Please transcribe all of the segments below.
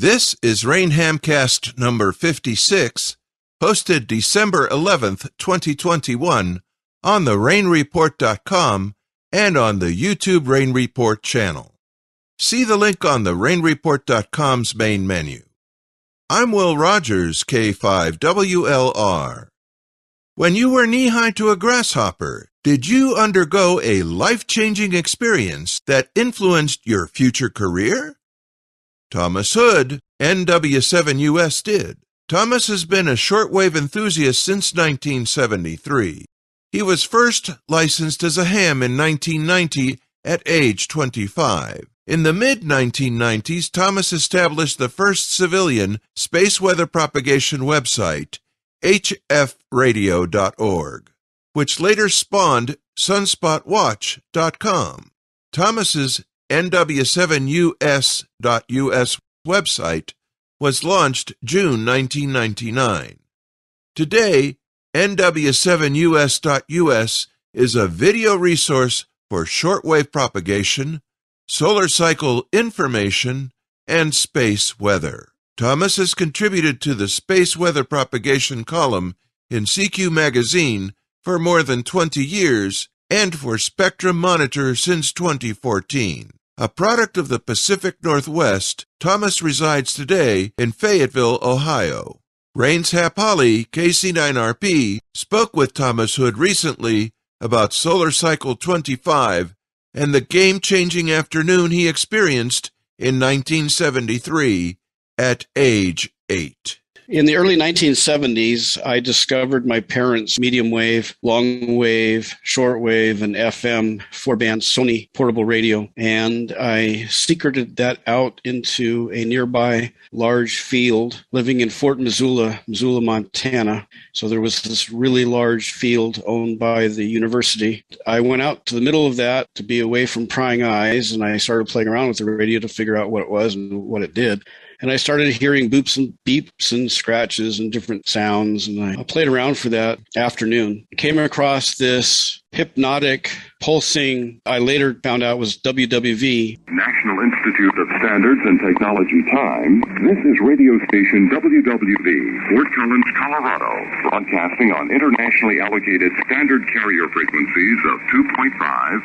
This is Rainhamcast number 56, posted December 11th, 2021, on the rainreport.com and on the YouTube Rain Report channel. See the link on the rainreport.com's main menu. I'm Will Rogers, K5WLR. When you were knee high to a grasshopper, did you undergo a life changing experience that influenced your future career? Tomas Hood, NW7US did. Tomas has been a shortwave enthusiast since 1973. He was first licensed as a ham in 1990 at age 25. In the mid 1990s, Tomas established the first civilian space weather propagation website, hfradio.org, which later spawned sunspotwatch.com. Tomas's NW7US.US website was launched June 1999. Today, NW7US.US is a video resource for shortwave propagation, solar cycle information, and space weather. Tomas has contributed to the space weather propagation column in CQ magazine for more than 20 years and for Spectrum Monitor since 2014. A product of the Pacific Northwest, Tomas resides today in Fayetteville, Ohio. Rains Hap Holly, KC9RP, spoke with Tomas Hood recently about Solar Cycle 25 and the game changing afternoon he experienced in 1973 at age 8. In the early 1970s, I discovered my parents' medium wave, long wave, short wave, and FM four band Sony portable radio. And I secreted that out into a nearby large field living in Fort Missoula, Missoula, Montana. So there was this really large field owned by the university. I went out to the middle of that to be away from prying eyes and I started playing around with the radio to figure out what it was and what it did and I started hearing boops and beeps and scratches and different sounds. And I played around for that afternoon. Came across this hypnotic pulsing, I later found out was WWV. Standards and Technology time. This is radio station WWV, Fort Collins, Colorado, broadcasting on internationally allocated standard carrier frequencies of 2.5, 5,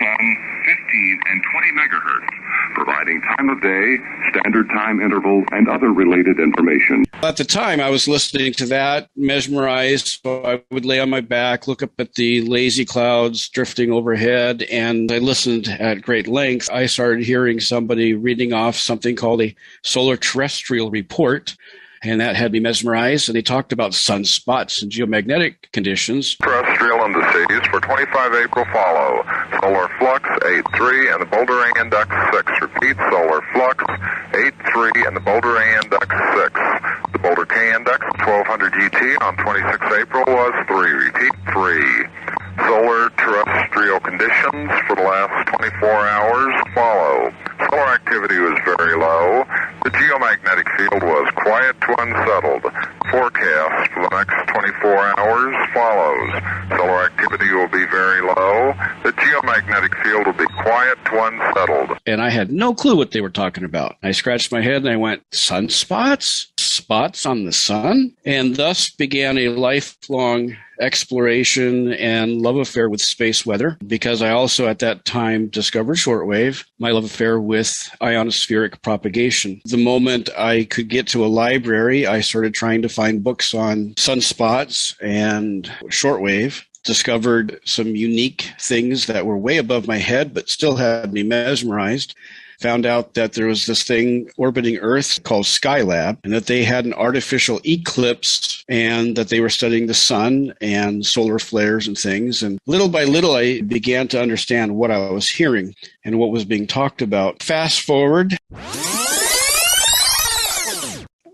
10, 15, and 20 megahertz providing time of day, standard time interval, and other related information. At the time, I was listening to that, mesmerized. I would lay on my back, look up at the lazy clouds drifting overhead, and I listened at great length. I started hearing somebody reading off something called a solar terrestrial report and that had me mesmerized. And they talked about sunspots and geomagnetic conditions. Terrestrial indices for 25 April follow. Solar flux 8.3 and the Boulder Index 6. Repeat, solar flux 8.3 and the Boulder Index 6. The Boulder K Index 1200 GT on 26 April was 3. Repeat, 3. Solar terrestrial conditions for the last 24 hours follow. Solar activity was very low. The geomagnetic field was quiet to unsettled. Forecast for the next 24 hours follows. Solar activity will be very low. The geomagnetic field will be quiet to unsettled. And I had no clue what they were talking about. I scratched my head and I went, sunspots? Spots on the sun? And thus began a lifelong exploration and love affair with space weather because I also at that time discovered shortwave, my love affair with ionospheric propagation. The moment I could get to a library, I started trying to find books on sunspots and shortwave discovered some unique things that were way above my head but still had me mesmerized found out that there was this thing orbiting Earth called Skylab, and that they had an artificial eclipse, and that they were studying the sun and solar flares and things. And little by little, I began to understand what I was hearing and what was being talked about. Fast forward.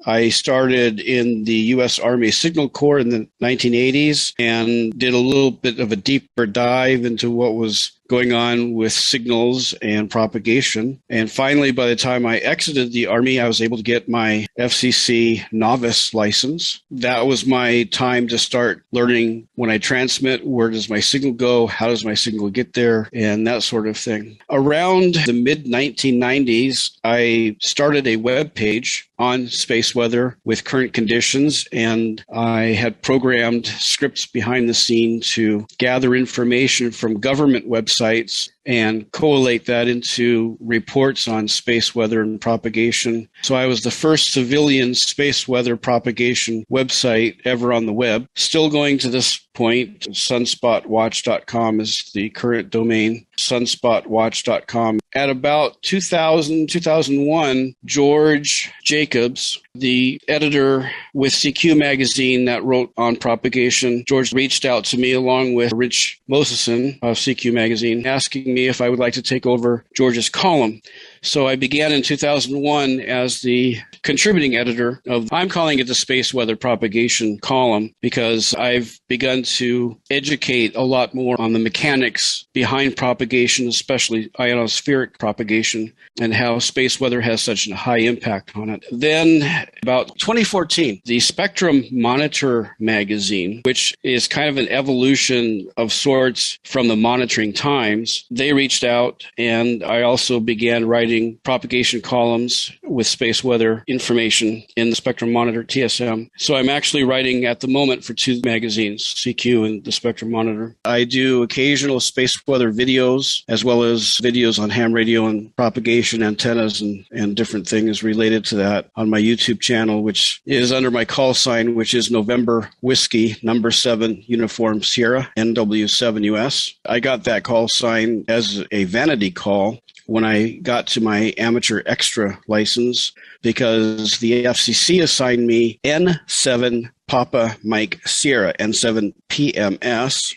I started in the U.S. Army Signal Corps in the 1980s and did a little bit of a deeper dive into what was going on with signals and propagation. And finally, by the time I exited the Army, I was able to get my FCC novice license. That was my time to start learning when I transmit, where does my signal go? How does my signal get there? And that sort of thing. Around the mid 1990s, I started a web page on space weather with current conditions, and I had programmed scripts behind the scene to gather information from government websites sites and collate that into reports on space weather and propagation. So I was the first civilian space weather propagation website ever on the web. Still going to this point, sunspotwatch.com is the current domain, sunspotwatch.com. At about 2000, 2001, George Jacobs, the editor with CQ magazine that wrote on propagation, George reached out to me along with Rich Moseson of CQ magazine, asking me if I would like to take over George's column. So I began in 2001 as the contributing editor of, I'm calling it the Space Weather Propagation column because I've begun to educate a lot more on the mechanics behind propagation, especially ionospheric propagation, and how space weather has such a high impact on it. Then, about 2014, the Spectrum Monitor magazine, which is kind of an evolution of sorts from the Monitoring Times, they reached out, and I also began writing propagation columns with space weather information in the Spectrum Monitor TSM. So I'm actually writing at the moment for two magazines, CQ and the Spectrum Monitor. I do occasional space weather videos as well as videos on ham radio and propagation antennas and, and different things related to that on my YouTube channel, which is under my call sign, which is November Whiskey number seven Uniform Sierra NW7US. I got that call sign as a vanity call when I got to my amateur extra license because the FCC assigned me N7 Papa Mike Sierra N7 PMS.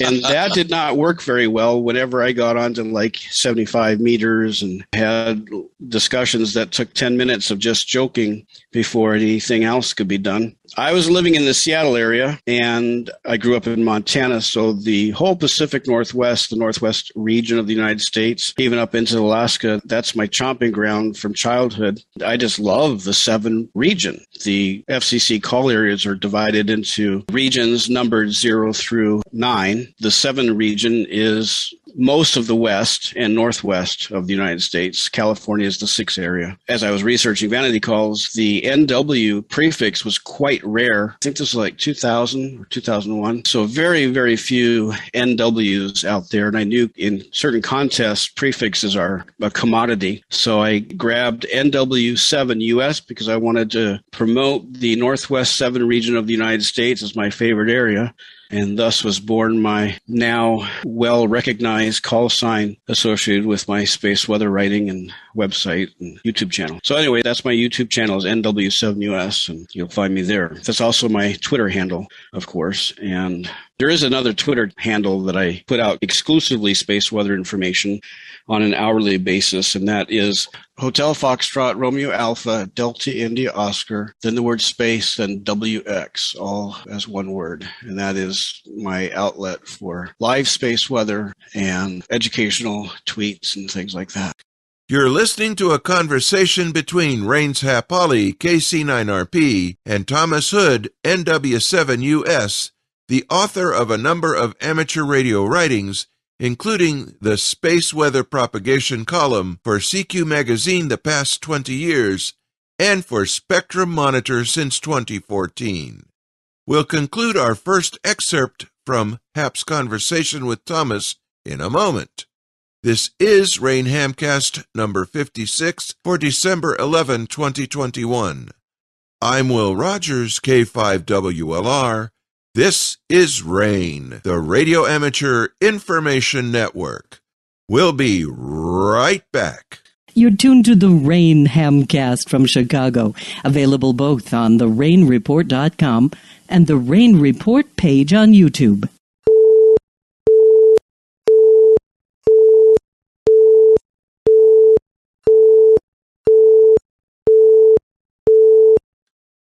and that did not work very well whenever I got onto like 75 meters and had discussions that took 10 minutes of just joking before anything else could be done. I was living in the Seattle area and I grew up in Montana. So the whole Pacific Northwest, the Northwest region of the United States, even up into Alaska, that's my chomping ground from childhood. I just love the seven region. The FCC call areas are divided into regions numbered zero through nine. The seven region is most of the west and northwest of the United States. California is the sixth area. As I was researching vanity calls, the NW prefix was quite rare. I think this was like 2000 or 2001. So very, very few NWs out there. And I knew in certain contests, prefixes are a commodity. So I grabbed NW7 US because I wanted to promote the Northwest 7 region of the United States as my favorite area and thus was born my now well recognized call sign associated with my space weather writing and website and YouTube channel. So anyway, that's my YouTube channel is NW7US and you'll find me there. That's also my Twitter handle, of course, and there is another Twitter handle that I put out exclusively space weather information on an hourly basis, and that is Hotel Foxtrot Romeo Alpha Delta India Oscar, then the word space, then WX, all as one word. And that is my outlet for live space weather and educational tweets and things like that. You're listening to a conversation between Rains Hap Holly, KC9RP, and Tomas Hood, NW7US, the author of a number of amateur radio writings including the Space Weather Propagation column for CQ Magazine the past 20 years and for Spectrum Monitor since 2014. We'll conclude our first excerpt from Hap's conversation with Tomas in a moment. This is Rain Hamcast number 56 for December 11, 2021. I'm Will Rogers, K5WLR this is RAIN, the Radio Amateur Information Network. We'll be right back. You're tuned to the Rain Hamcast from Chicago, available both on the therainreport.com and the Rain Report page on YouTube.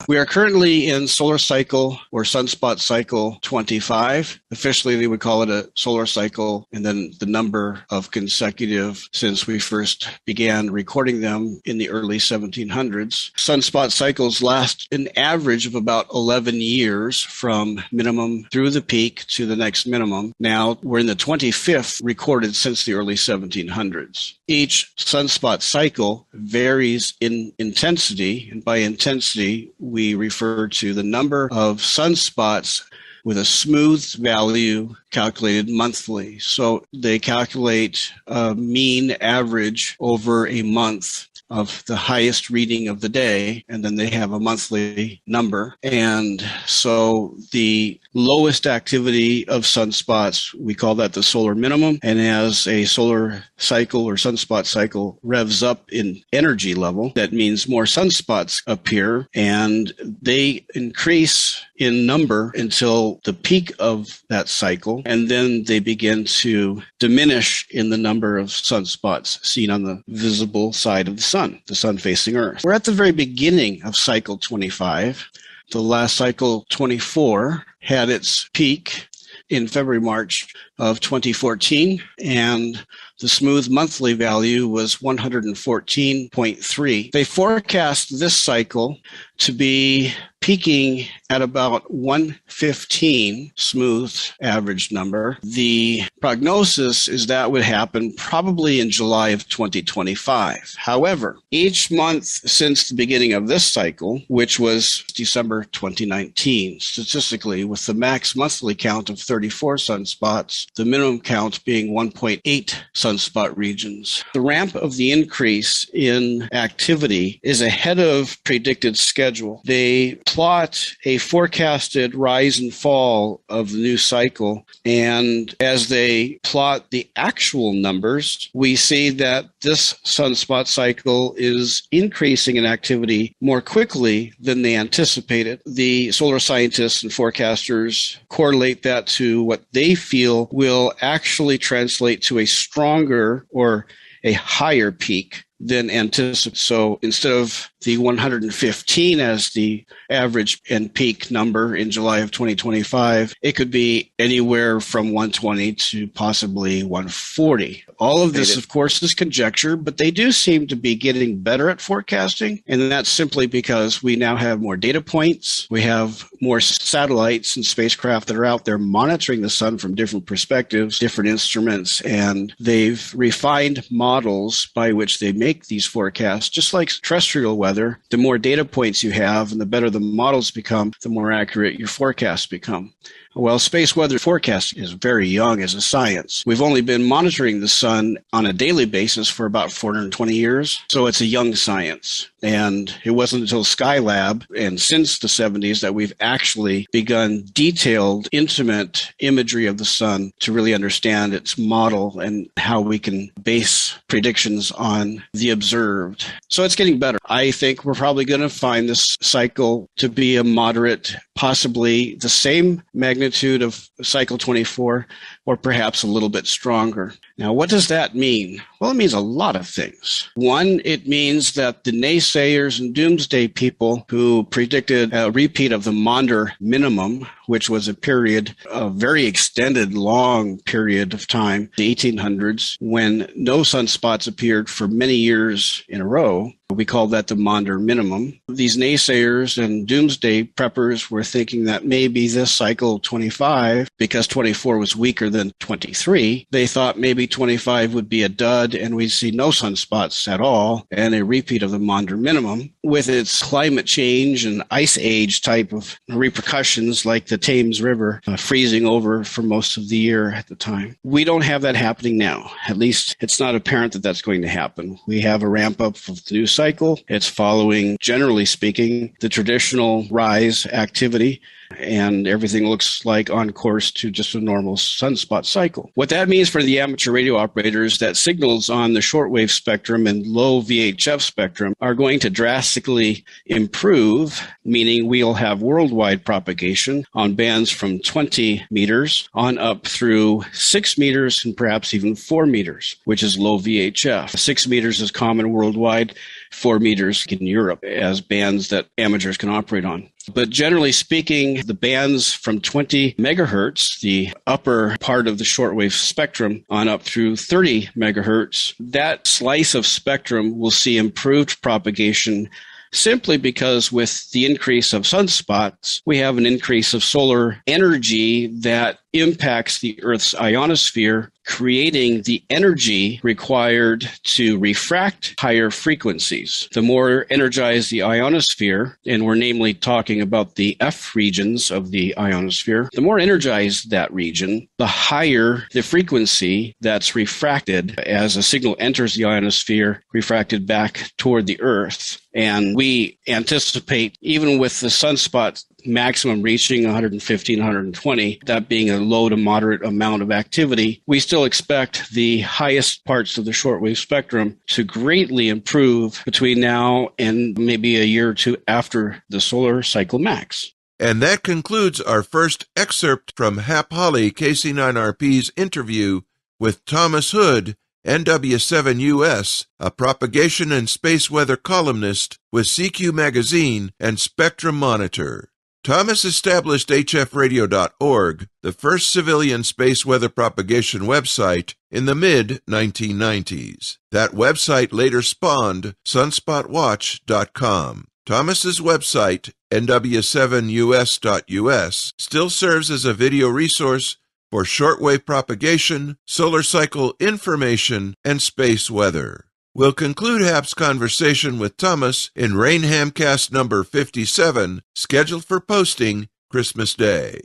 We are currently in solar cycle or sunspot cycle 25. Officially, they would call it a solar cycle, and then the number of consecutive since we first began recording them in the early 1700s. Sunspot cycles last an average of about 11 years from minimum through the peak to the next minimum. Now we're in the 25th recorded since the early 1700s. Each sunspot cycle varies in intensity, and by intensity, we refer to the number of sunspots with a smooth value calculated monthly. So they calculate a mean average over a month of the highest reading of the day, and then they have a monthly number. And so the lowest activity of sunspots, we call that the solar minimum. And as a solar cycle or sunspot cycle revs up in energy level, that means more sunspots appear and they increase in number until the peak of that cycle, and then they begin to diminish in the number of sunspots seen on the visible side of the sun, the sun facing Earth. We're at the very beginning of cycle 25. The last cycle, 24, had its peak in February, March of 2014, and the smooth monthly value was 114.3. They forecast this cycle to be peaking at about 115 smooth average number. The prognosis is that would happen probably in July of 2025. However, each month since the beginning of this cycle, which was December 2019, statistically, with the max monthly count of 34 sunspots, the minimum count being 1.8 sunspot regions. The ramp of the increase in activity is ahead of predicted schedule. They plot a forecasted rise and fall of the new cycle. And as they plot the actual numbers, we see that this sunspot cycle is increasing in activity more quickly than they anticipated. The solar scientists and forecasters correlate that to what they feel will actually translate to a stronger or a higher peak than anticipated. So instead of the 115 as the average and peak number in July of 2025, it could be anywhere from 120 to possibly 140. All of this, of course, is conjecture, but they do seem to be getting better at forecasting. And that's simply because we now have more data points. We have more satellites and spacecraft that are out there monitoring the sun from different perspectives, different instruments, and they've refined models by which they make these forecasts, just like terrestrial weather weather, the more data points you have and the better the models become, the more accurate your forecasts become. Well, space weather forecasting is very young as a science. We've only been monitoring the sun on a daily basis for about 420 years, so it's a young science. And it wasn't until Skylab and since the 70s that we've actually begun detailed, intimate imagery of the sun to really understand its model and how we can base predictions on the observed. So it's getting better. I think we're probably going to find this cycle to be a moderate, possibly the same magnitude of cycle 24, or perhaps a little bit stronger. Now, what does that mean? Well, it means a lot of things. One, it means that the naysayers and doomsday people who predicted a repeat of the Maunder minimum, which was a period, a very extended, long period of time, the 1800s, when no sunspots appeared for many years in a row, we call that the Maunder minimum. These naysayers and doomsday preppers were thinking that maybe this cycle 25, because 24 was weaker than 23, they thought maybe 25 would be a dud and we'd see no sunspots at all and a repeat of the Maunder minimum. With its climate change and ice age type of repercussions, like the Thames River uh, freezing over for most of the year at the time. We don't have that happening now. At least it's not apparent that that's going to happen. We have a ramp up of the new cycle. It's following, generally speaking, the traditional rise activity and everything looks like on course to just a normal sunspot cycle. What that means for the amateur radio operators that signals on the shortwave spectrum and low VHF spectrum are going to drastically improve, meaning we'll have worldwide propagation on bands from 20 meters on up through 6 meters and perhaps even 4 meters, which is low VHF. 6 meters is common worldwide. Four meters in Europe as bands that amateurs can operate on. But generally speaking, the bands from 20 megahertz, the upper part of the shortwave spectrum, on up through 30 megahertz, that slice of spectrum will see improved propagation simply because with the increase of sunspots, we have an increase of solar energy that impacts the Earth's ionosphere, creating the energy required to refract higher frequencies. The more energized the ionosphere, and we're namely talking about the F regions of the ionosphere, the more energized that region, the higher the frequency that's refracted as a signal enters the ionosphere, refracted back toward the Earth. And we anticipate, even with the sunspot maximum reaching 115, 120, that being a low to moderate amount of activity, we still expect the highest parts of the shortwave spectrum to greatly improve between now and maybe a year or two after the solar cycle max. And that concludes our first excerpt from Hap Holly, KC9RP's interview with Tomas Hood, NW7US, a propagation and space weather columnist with CQ Magazine and Spectrum Monitor. Tomas established hfradio.org, the first civilian space weather propagation website, in the mid 1990s. That website later spawned sunspotwatch.com. Tomas's website, nw7us.us, still serves as a video resource for shortwave propagation, solar cycle information, and space weather. We'll conclude Hap's conversation with Tomas in Rainhamcast number 57, scheduled for posting Christmas Day.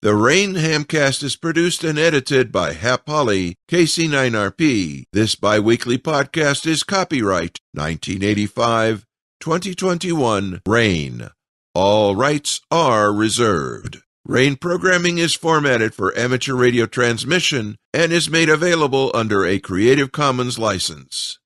The Rain Hamcast is produced and edited by Hap Holly, KC9RP. This biweekly podcast is copyright 1985 2021 Rain. All rights are reserved. Rain programming is formatted for amateur radio transmission and is made available under a Creative Commons license.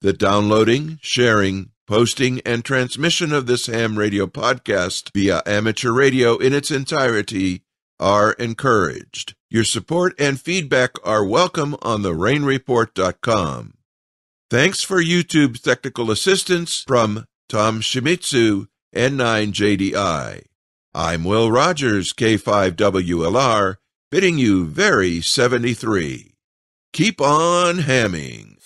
The downloading, sharing, posting, and transmission of this ham radio podcast via amateur radio in its entirety are encouraged. Your support and feedback are welcome on the rainreport.com. Thanks for YouTube's technical assistance from Tom Shimizu, N9JDI. I'm Will Rogers, K5WLR, bidding you very 73. Keep on hamming.